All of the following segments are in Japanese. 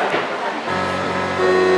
Thank you.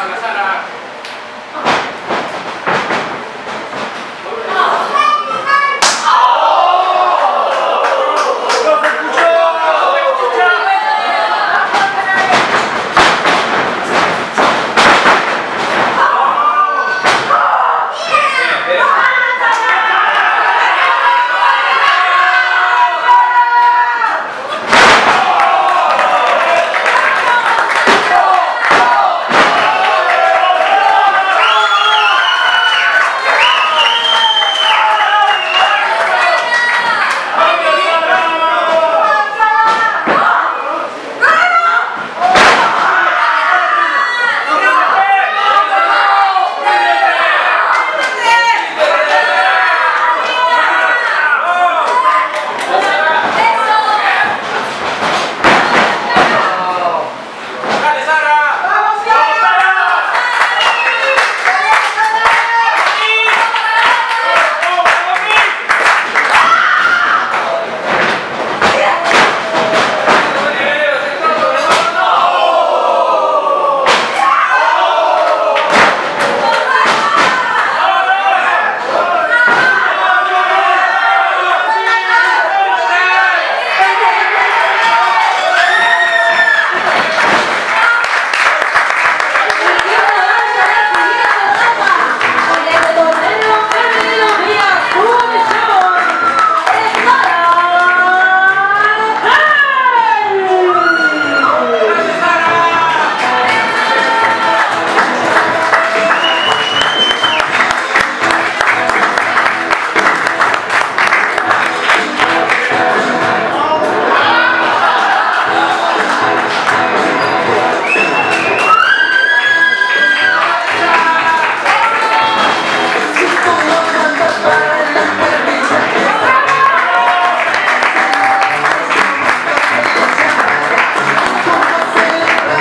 Sará, Sará.